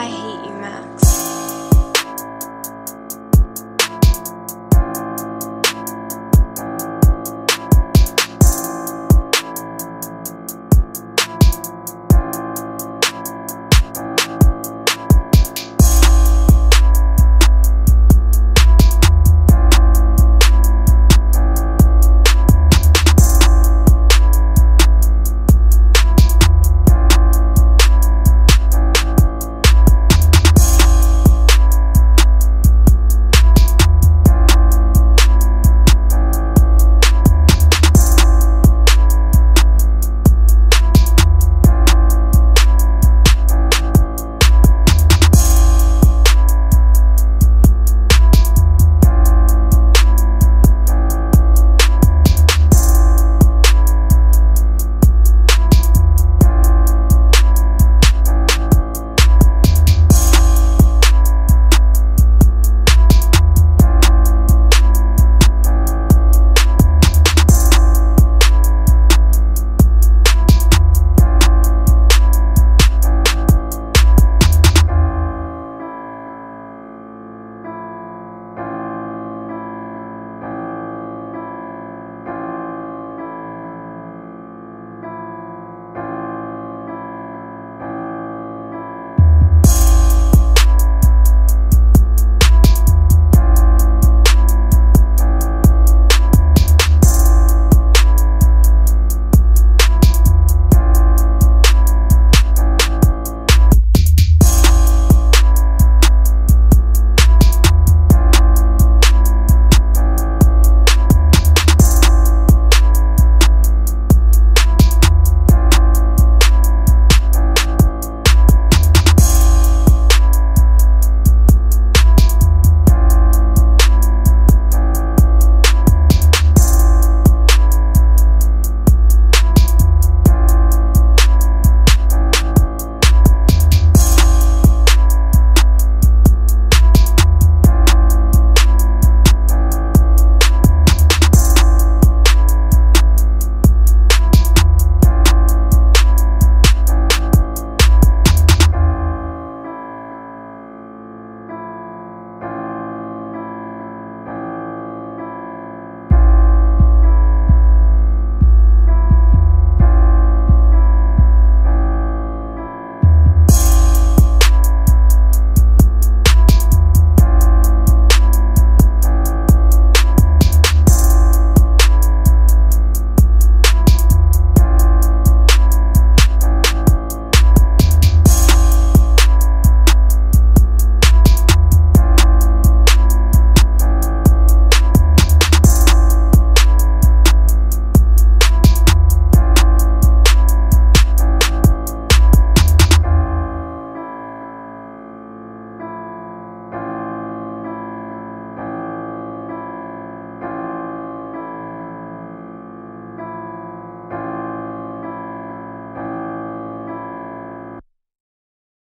I hate you, Max.